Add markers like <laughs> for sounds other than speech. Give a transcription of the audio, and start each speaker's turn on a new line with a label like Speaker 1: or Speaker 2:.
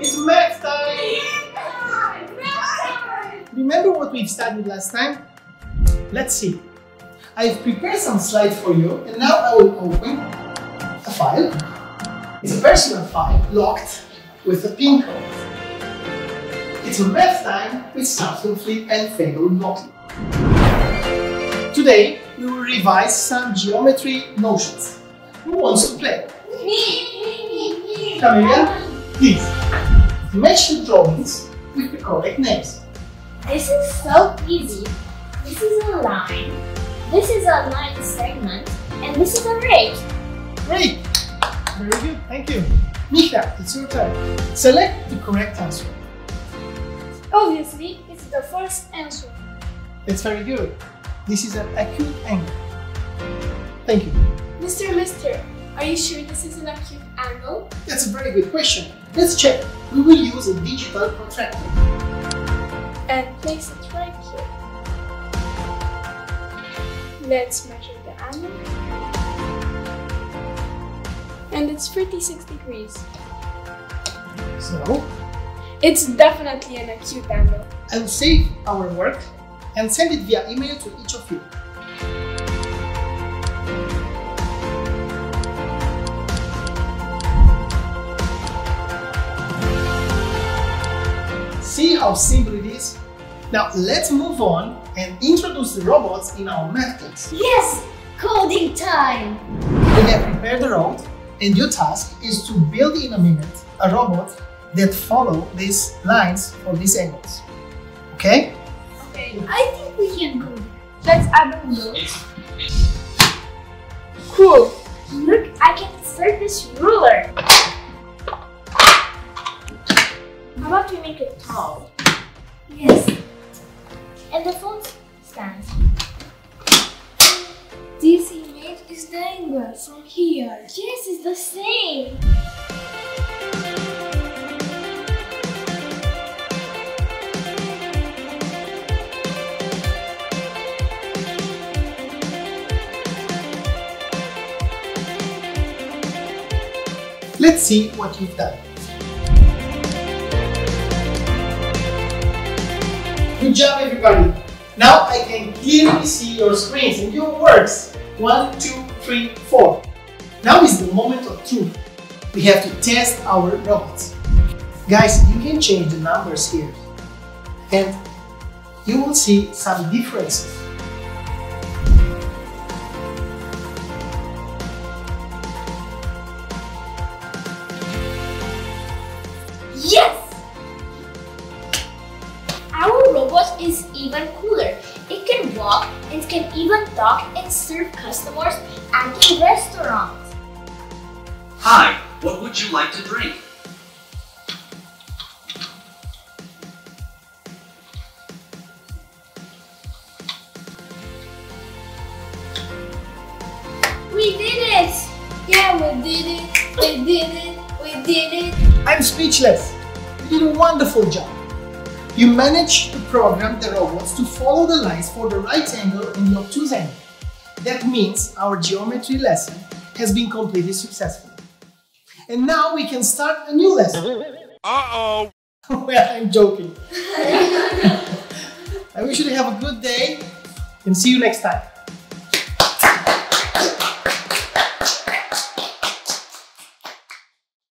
Speaker 1: It's math time! Remember what we've studied last time? Let's see. I've prepared some slides for you and now I will open a file. It's a personal file locked with a pin code. It's math time with Samsung Flip and Fedor Notley. Today we will revise some geometry notions. Who wants to play? Come here, please. Match the drawings with the correct names.
Speaker 2: This is so easy. This is a line, this is a line segment, and this is a ray.
Speaker 1: Great! Very good, thank you. Micha, it's your turn. Select the correct answer.
Speaker 3: Obviously, it's the first answer.
Speaker 1: That's very good. This is an acute angle. Thank you.
Speaker 3: Mr. Mister, are you sure this is an acute angle?
Speaker 1: That's a very good question. Let's check. We will use a digital protractor.
Speaker 3: And place it right here. Let's measure the angle. And it's 36 degrees.
Speaker 1: So,
Speaker 3: It's definitely an acute angle.
Speaker 1: I will save our work and send it via email to each of you. See how simple it is? Now let's move on and introduce the robots in our math class.
Speaker 2: Yes! Coding time!
Speaker 1: We have prepared the road and your task is to build in a minute a robot that follow these lines or these angles. Okay?
Speaker 3: Okay.
Speaker 2: I think we can go there.
Speaker 3: Let's add a wheel. Cool.
Speaker 2: Look, I can insert this ruler. How about we make it tall? Yes. And the phone stand.
Speaker 3: This image is the angle from here.
Speaker 2: Yes, it's the same.
Speaker 1: Let's see what you've done. Good job, everybody. Now I can clearly see your screens and your works. One, two, three, four. Now is the moment of truth. We have to test our robots. Guys, you can change the numbers here. And you will see some differences.
Speaker 2: Can even talk and serve customers at a restaurant.
Speaker 4: Hi, what would you like to drink?
Speaker 2: We did it! Yeah, we did it! We did it! We did it!
Speaker 1: I'm speechless. You did a wonderful job. You managed to program the robots to follow the lines for the right angle and the obtuse angle. That means our geometry lesson has been completed successfully. And now we can start a new lesson.
Speaker 5: Uh-oh. <laughs>
Speaker 1: well, I'm joking. <laughs> I wish you to have a good day and see you next time.